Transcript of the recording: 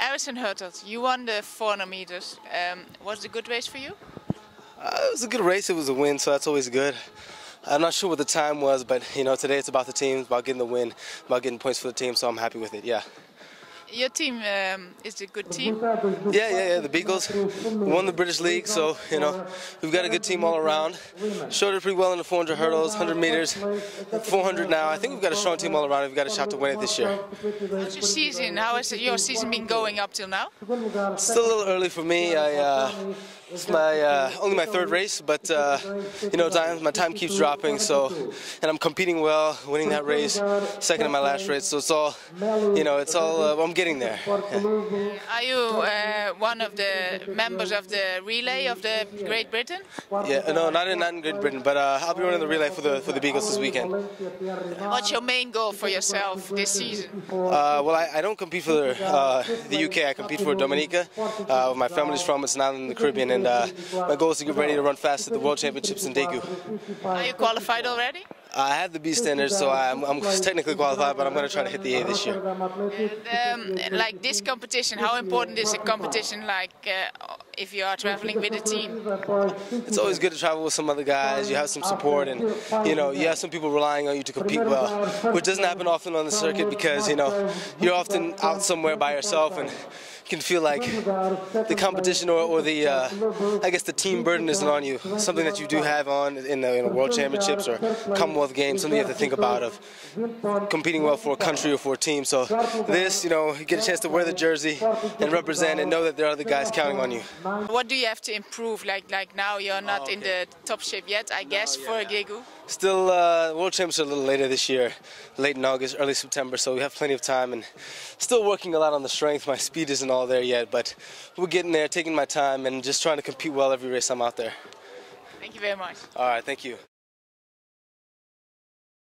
Erison Hurtault, you won the 400 meters. Um, was it a good race for you? Uh, it was a good race. It was a win, so that's always good. I'm not sure what the time was, but you know, today it's about the team, about getting the win, about getting points for the team. So I'm happy with it. Yeah. Your team um, is a good team. Yeah, yeah, yeah. The Beagles won the British League, so you know we've got a good team all around. Showed it pretty well in the 400 hurdles, 100 meters, 400 now. I think we've got a strong team all around. We've got a shot to win it this year. How's your season? How has your season been going up till now? Still a little early for me. I, uh, it's my uh, only my third race, but uh, you know time, my time keeps dropping. So, and I'm competing well, winning that race, second in my last race. So it's all, you know, it's all. Uh, I'm getting there. Yeah. Are you uh, one of the members of the relay of the Great Britain? Yeah, no, not in, not in Great Britain, but uh, I'll be running the relay for the for the Beagles this weekend. What's your main goal for yourself this season? Uh, well, I, I, don't compete for the, the UK. I compete for Dominica. my family's from it's an island in the Caribbean. And and uh, my goal is to get ready to run fast at the World Championships in Daegu. Are you qualified already? I have the B standards, so I'm, I'm, technically qualified, but I'm going to try to hit the A this year. And, um, like this competition, how important is a competition like uh, if you are traveling with a team? It's always good to travel with some other guys. You have some support, and you know you have some people relying on you to compete well, which doesn't happen often on the circuit because you know you're often out somewhere by yourself and you can feel like the competition or, or the, uh, I guess the team burden isn't on you. Something that you do have on in the, in the World Championships or Commonwealth Games, something you have to think about of competing well for a country or for a team. So this, you know, you get a chance to wear the jersey and represent and know that there are other guys counting on you. What do you have to improve? Like like now you're not oh, okay. in the top shape yet, I guess, no, yeah. for Daegu. Still, uh, World Championships are a little later this year, late in August, early September, so we have plenty of time and still working a lot on the strength. My speed isn't all there yet, but we're getting there, taking my time, and just trying to compete well every race I'm out there. Thank you very much. All right, thank you.